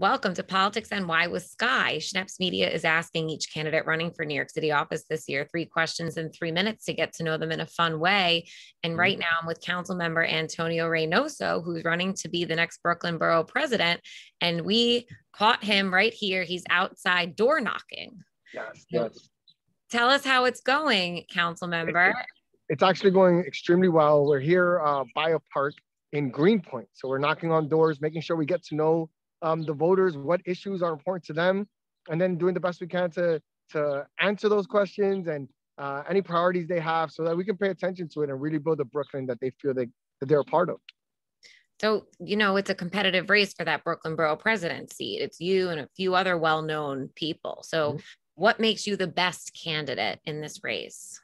Welcome to Politics NY with Skye. Schneps Media is asking each candidate running for New York City office this year three questions in three minutes to get to know them in a fun way. And right mm-hmm. now, I'm with Council Member Antonio Reynoso, who's running to be the next Brooklyn Borough President. And we caught him right here. He's outside door knocking. Yes, yes. Tell us how it's going, Council Member. It's actually going extremely well. We're here uh, by a park in Greenpoint. So we're knocking on doors, making sure we get to know um, the voters, what issues are important to them, and then doing the best we can to to answer those questions and uh, any priorities they have, so that we can pay attention to it and really build a Brooklyn that they feel they, that they're a part of. So, you know, it's a competitive race for that Brooklyn Borough president seat. It's you and a few other well known people. So, mm-hmm. what makes you the best candidate in this race?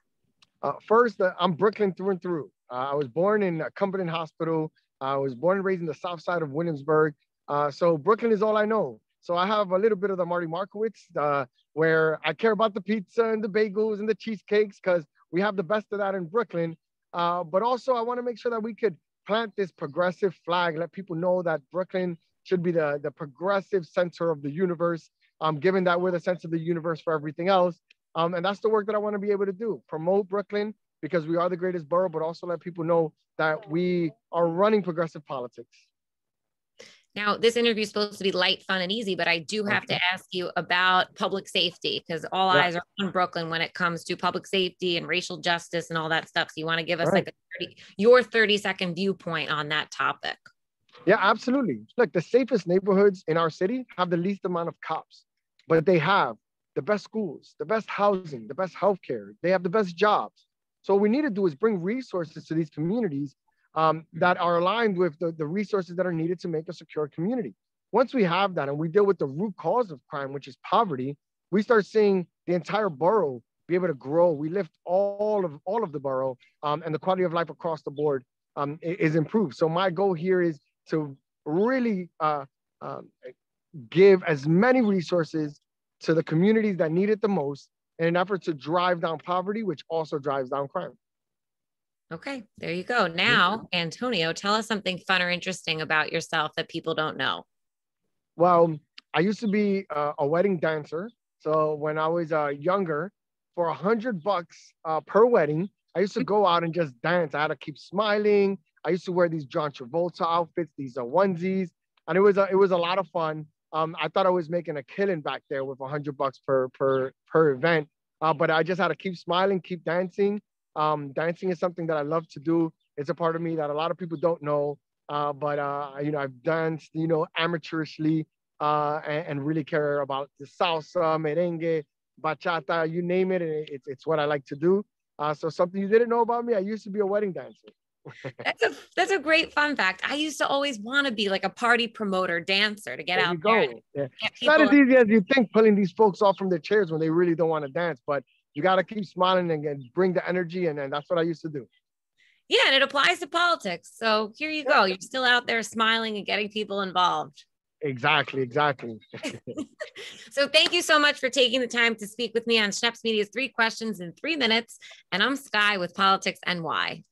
Uh, first, uh, I'm Brooklyn through and through. Uh, I was born in Cumberland Hospital. I was born and raised in the south side of Williamsburg. Uh, so Brooklyn is all I know. So I have a little bit of the Marty Markowitz, uh, where I care about the pizza and the bagels and the cheesecakes because we have the best of that in Brooklyn. Uh, but also, I want to make sure that we could plant this progressive flag, let people know that Brooklyn should be the, the progressive center of the universe, um, given that we're the center of the universe for everything else. Um, and that's the work that I want to be able to do promote Brooklyn because we are the greatest borough, but also let people know that we are running progressive politics. Now, this interview is supposed to be light, fun, and easy, but I do have okay. to ask you about public safety because all yeah. eyes are on Brooklyn when it comes to public safety and racial justice and all that stuff. So you want to give us right. like 30, your 30 second viewpoint on that topic. Yeah, absolutely. Look, the safest neighborhoods in our city have the least amount of cops, but they have the best schools, the best housing, the best healthcare. They have the best jobs. So what we need to do is bring resources to these communities um, that are aligned with the, the resources that are needed to make a secure community. Once we have that and we deal with the root cause of crime, which is poverty, we start seeing the entire borough be able to grow. We lift all of all of the borough, um, and the quality of life across the board um, is improved. So my goal here is to really uh, um, give as many resources to the communities that need it the most in an effort to drive down poverty, which also drives down crime. Okay, there you go. Now, Antonio, tell us something fun or interesting about yourself that people don't know. Well, I used to be uh, a wedding dancer. So when I was uh, younger, for a hundred bucks uh, per wedding, I used to go out and just dance. I had to keep smiling. I used to wear these John Travolta outfits, these uh, onesies, and it was a, it was a lot of fun. Um, I thought I was making a killing back there with a hundred bucks per per per event, uh, but I just had to keep smiling, keep dancing, um, dancing is something that I love to do. It's a part of me that a lot of people don't know. Uh, but uh, you know, I've danced, you know, amateurishly uh, and, and, really care about the salsa, merengue, bachata, you name it. It's it's what I like to do. Uh, so something you didn't know about me, I used to be a wedding dancer. That's a that's a great fun fact. I used to always want to be like a party promoter, dancer to get there out there. Yeah. It's not as easy as you think pulling these folks off from their chairs when they really don't want to dance, but you got to keep smiling and, and, bring the energy. And, and that's what I used to do. Yeah. And it applies to politics. So here you go. You're still out there smiling and getting people involved. Exactly. Exactly. so thank you so much for taking the time to speak with me on Schneps Media's three questions in three minutes. And I'm Skye with Politics NY.